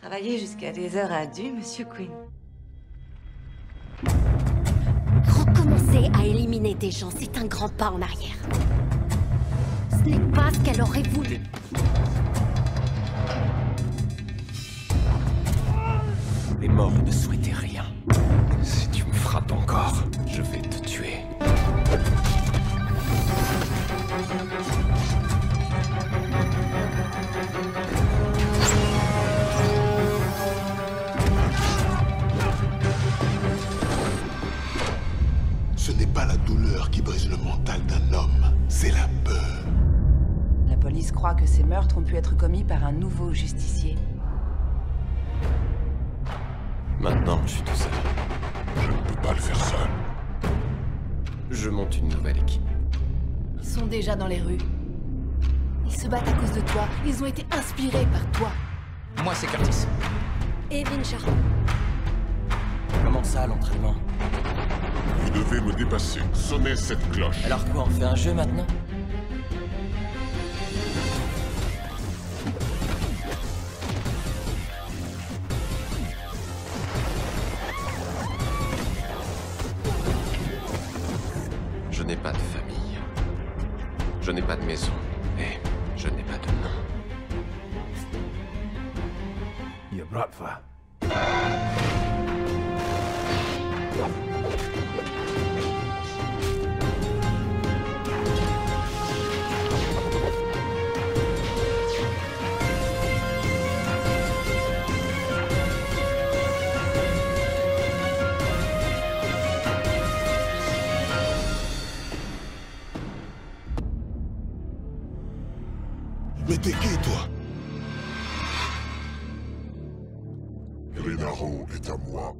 Travaillez jusqu'à des heures indues, Monsieur Quinn. Recommencer à éliminer des gens, c'est un grand pas en arrière. Ce n'est pas ce qu'elle aurait voulu. Les morts ne souhaitaient rien. Ce n'est pas la douleur qui brise le mental d'un homme, c'est la peur. La police croit que ces meurtres ont pu être commis par un nouveau justicier. Maintenant, je suis tout seul. Je ne peux pas le faire seul. Je monte une nouvelle équipe. Ils sont déjà dans les rues. Ils se battent à cause de toi. Ils ont été inspirés par toi. Moi, c'est Curtis. Et Vincher. Comment ça, l'entraînement? Vous devez me dépasser. Sonnez cette cloche. Alors quoi, on fait un jeu maintenant Je n'ai pas de famille. Je n'ai pas de maison. Et je n'ai pas de nom. Mais t'es qui, toi Grenaro est à moi.